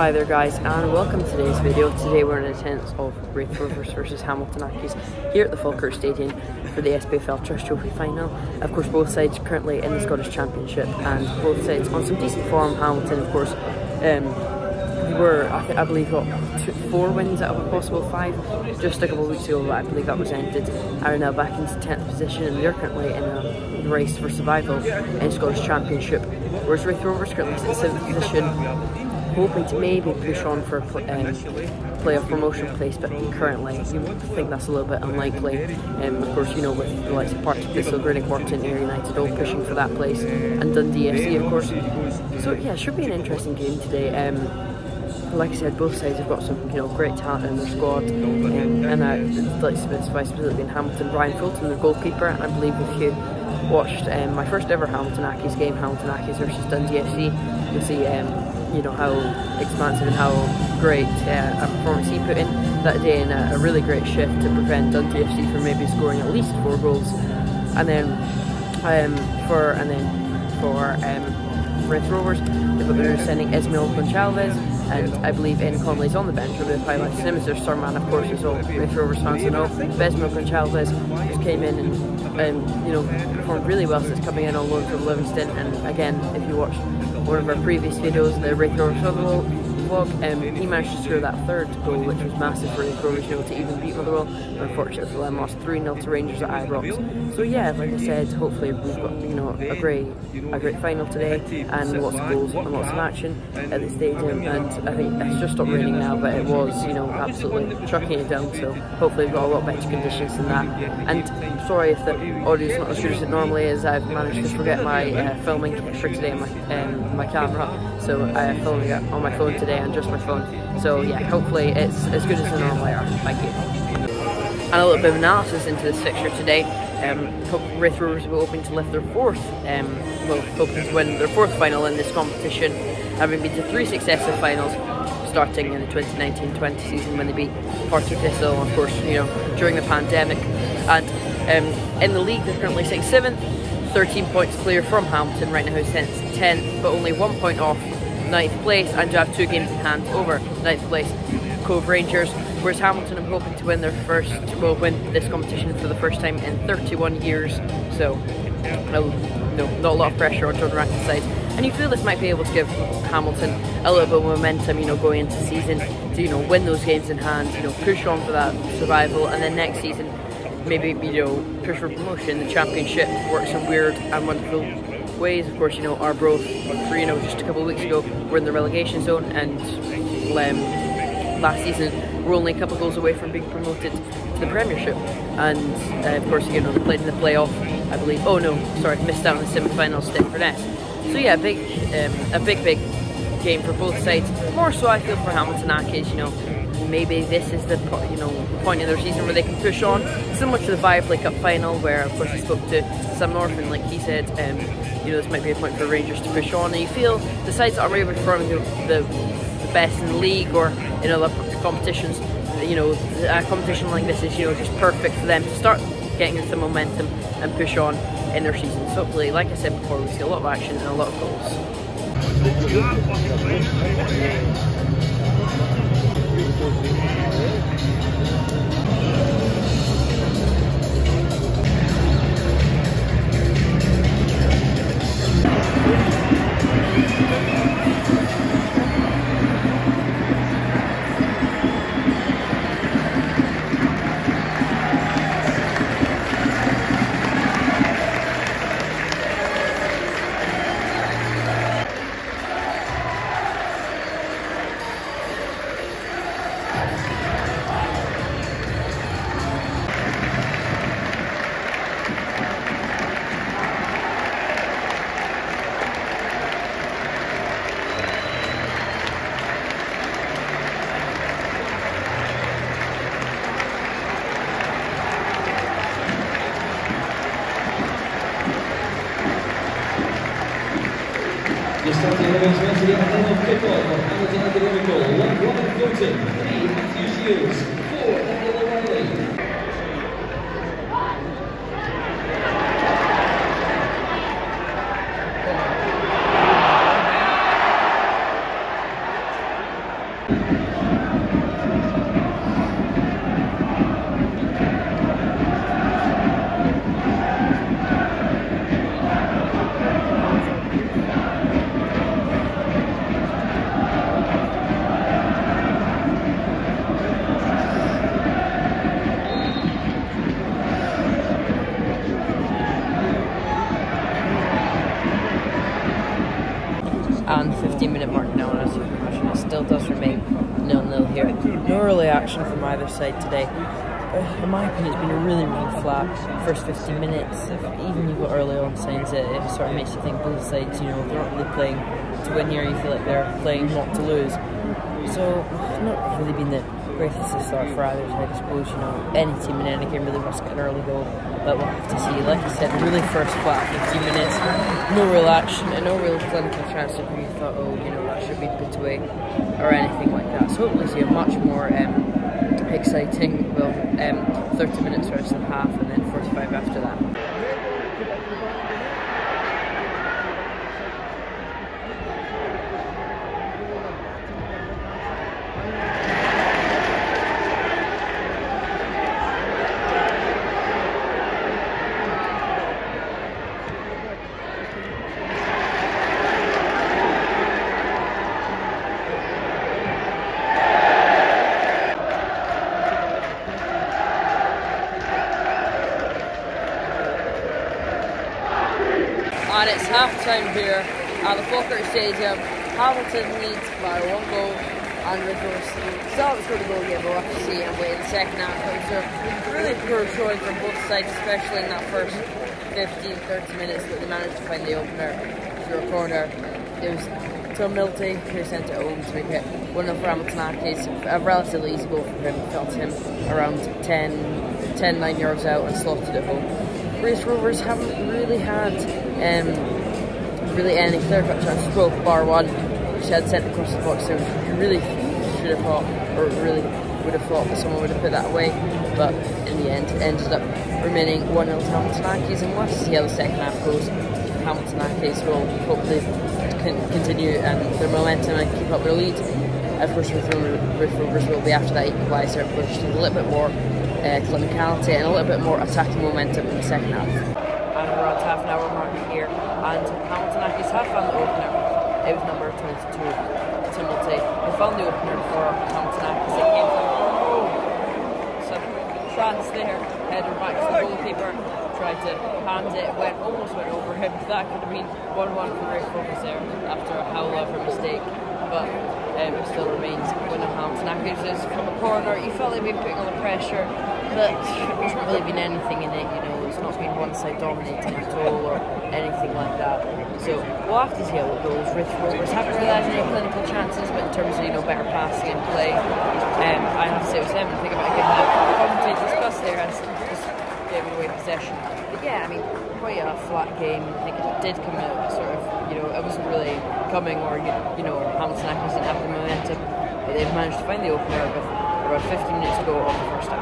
Hi there guys and welcome to today's video. Today we're in attendance of Raith Rovers versus Hamilton Accies here at the Falkirk Stadium for the SPFL Trust Trophy final. Of course both sides currently in the Scottish Championship and both sides on some decent form. Hamilton of course um, were, I, I believe, got two, four wins out of a possible five just a couple of weeks ago. but I believe that was ended. Are now back into 10th position and they're currently in a race for survival in Scottish Championship. Whereas Raith Rovers currently sit in 7th position hoping to maybe push on for a play, um, playoff promotion place, but currently you think that's a little bit unlikely. Um, of course, you know, with the likes of Partick Thistle, Greenock Morton, Ayr United all pushing for that place, and Dundee FC, of course. So yeah, it should be an interesting game today. Um, like I said, both sides have got some you know great talent in their squad, um, and uh, like specify specifically in Hamilton, Ryan Fulton, the goalkeeper, and I believe if you watched um, my first ever Hamilton Accies game, Hamilton Accies versus Dundee FC, you'll see um, you know how expansive and how great uh, a performance he put in that day and a, a, really great shift to prevent Dundee FC from maybe scoring at least four goals. And then um, for and then for um, Raith Rovers they're sending Ismael Goncalves and I believe Aidan Connolly's on the bench with have highlighted him as their star man of course as all Raith Rovers fans know. Ismael Goncalves just came in and um, you know performed really well since coming in on loan from Livingston. And again if you watch one of our previous videos, the regular Motherwell vlog, um, he managed to score that third goal, which was massive for you to even beat Motherwell. Unfortunately, Fulham lost 3 0 to Rangers at Ibrox. So yeah, like I said, hopefully we've got you know a great a great final today and lots of goals and lots of action at the stadium. And I think it's just stopped raining now, but it was you know absolutely trucking it down. So hopefully we've got a lot better conditions than that. And sorry if the audio is not as good as it normally is. I've managed to forget my uh, filming for today my um, my camera, so I'm filming it on my phone today and just for fun. So yeah, hopefully it's as good as the normal are. Thank you. And a little bit of analysis into this fixture today. Um, hope Raith Rovers will be hoping to lift their fourth, um, well, hoping to win their fourth final in this competition, having been to three successive finals, starting in the 2019-20 season when they beat Partick Thistle, of course, you know, during the pandemic. And um, in the league, they're currently sitting seventh, 13 points clear from Hamilton right now, who's 10th, but only one point off ninth place and to have two games in hand over ninth place Cove Rangers. Whereas Hamilton are hoping to win their first, well, win this competition for the first time in 31 years. So, no, no not a lot of pressure on John Rankin's side. And you feel this might be able to give Hamilton a little bit of momentum, you know, going into season to, you know, win those games in hand, you know, push on for that survival, and then next season maybe, you know, push for promotion. The championship works in weird and wonderful ways. Of course, you know, Arbroath, you know, just a couple of weeks ago, were in the relegation zone, and um, last season we're only a couple of goals away from being promoted to the Premiership. And uh, of course, you know, they played in the playoff, I believe. Oh no, sorry, missed out on the semi-final stint for Ness. So yeah, big, um, a big, big game for both sides. More so, I feel for Hamilton Accies, you know, maybe this is the you know point of their season where they can push on, similar to the Viaplay Cup final, where of course he spoke to Sam Norton, like he said, um, you know this might be a point for Rangers to push on, and you feel the sides that are maybe performing the, the, the best in the league or in other competitions, you know, a competition like this is you know just perfect for them to start getting some momentum and push on in their season. So hopefully, like I said before, we see a lot of action and a lot of goals. Starting and 15 minute mark now, and as you can imagine, it still does remain nil nil here. No early action from either side today. Uh, in my opinion, it's been a really, really flat first 15 minutes. If even you got early on signs, it, it sort of makes you think both sides, you know, they're not really playing to win here. You feel like they're playing not to lose. So, it's not really been the greatest to start for either side. I suppose you know any team in any game really wants to get an early goal, but we'll have to see. Like I said, really first flat 15 minutes, no real action and no real clinical chance of you thought, oh, you know, that should be put away or anything like that. So hopefully see a much more um, exciting, well, um, 30 minutes rest and half, and then 45 after that. and it's half time here at the Falkirk Stadium. Hamilton leads by one goal, and of course, still haven't scored a goal yet, but we'll have to see and wait in the second half. It was a really poor showing from both sides, especially in that first 15 30 minutes that they managed to find the opener through a corner. It was Tumilty who sent it home to make it 1 0 for Hamilton Accies. A relatively easy goal for him, felt him around 10, 10 9 yards out and slotted it home. Raith Rovers haven't really had um, really any clear cut chances. Well, bar one, which had sent across the box, so you really should have thought, or really would have thought that someone would have put that away. But in the end, it ended up remaining 1 0 to Hamilton Accies, and we'll to see how the second half goes. Hamilton Accies will hopefully con- continue um, their momentum and keep up their lead. Of course, Raith Rovers will be after that equaliser, but just a little bit more uh, clinicality and a little bit more attacking momentum in the second half. And we're at half an hour mark here, and Accies have found opener. Number 22, Tumilty. They found the opener for Hamilton Accies. It came from oh, so chance there, header back to the goalkeeper, tried to hand it, went almost went over him. That could have been 1 1 for Raith Rovers there after a howl of a mistake. But um, it still remains of Hamilton Accies from a corner. You felt they'd been putting all the pressure, but there's not really been anything in it, you know, not been one side dominating at all or anything like that. So we'll have to see how it goes. Raith Rovers haven't really had any clinical chances, but in terms of, you know, better passing and play, um, I have to say it was them. I think about giving the commentators plus there as just giving away possession. But yeah, I mean, quite a flat game. I think it did come out sort of, you know, it wasn't really coming or, you know, Hamilton Accies didn't have the momentum, but they've managed to find the opener with about 15 minutes to go of the first half.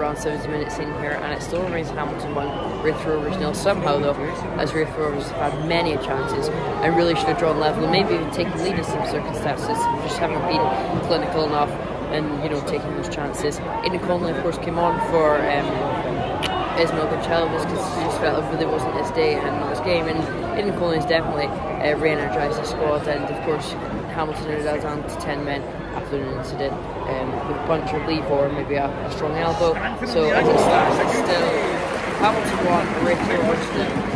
On 70 minutes in here, and it still remains Hamilton 1, Raith Rovers. Somehow, though, as Raith Rovers have had many chances and really should have drawn level and maybe even taken lead in some circumstances, just haven't been clinical enough and you know taking those chances. Aidan Connolly, of course, came on for. Um, Ismail Gonçalves because he just felt it really wasn't his day and not his game and Aidan Connolly's definitely uh, re-energised the squad and of course Hamilton are down to 10 men after an incident um, with a punch or leave or maybe a, a strong elbow. So as it stands it's still Hamilton 1, Raith Rovers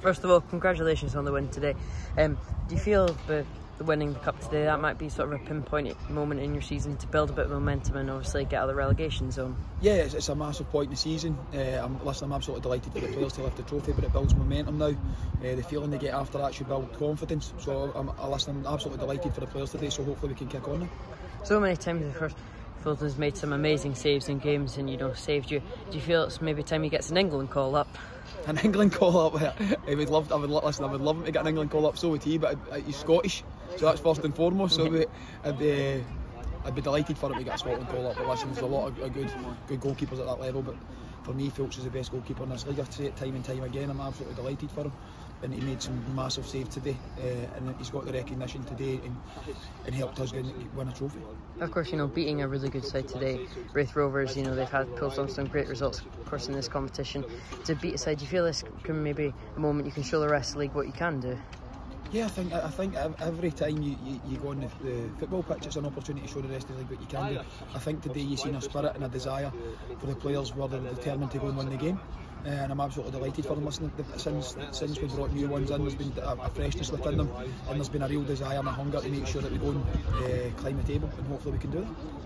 First of all, congratulations on the win today. Um, do you feel the, the winning the cup today that might be sort of a pinpoint moment in your season to build a bit of momentum and obviously get out of the relegation zone? Yeah, it's, it's a massive point in the season. Uh, I'm, listen, I'm absolutely delighted for the players to lift the trophy, but it builds momentum now. Uh, the feeling they get after that should build confidence. So I'm, listen, I'm absolutely delighted for the players today. So hopefully we can kick on now. So many times, of course. Fulton's made some amazing saves in games and you know saved you. Do you feel it's maybe time he gets an England call up? An England call up. I would love. I would listen. I would love him to get an England call up. So would he. But he's Scottish, so that's first and foremost. So I'd be, I'd be delighted for him to get a Scotland call up. But listen, there's a lot of, good, good goalkeepers at that level. But for me, Phillips is the best goalkeeper in this league. I've said it time and time again. I'm absolutely delighted for him. And he made some massive saves today, uh, and he's got the recognition today and, and helped us win, win a trophy. Of course, you know, beating a really good side today, Raith Rovers, you know, they've had pulled on some great results, of course, in this competition. To beat a side, do you feel this can maybe a moment you can show the rest of the league what you can do? Yeah, I think I think every time you, you, you go on the, the, football pitch, it's an opportunity to show the rest of the league what you can do. I think today you've seen a spirit and a desire for the players where they're determined to go and win the game. Uh, and I'm absolutely delighted for them. Listen, since since we brought new ones in, there's been a, a freshness within them, and there's been a real desire and a hunger to make sure that we go and uh, climb the table, and hopefully we can do that.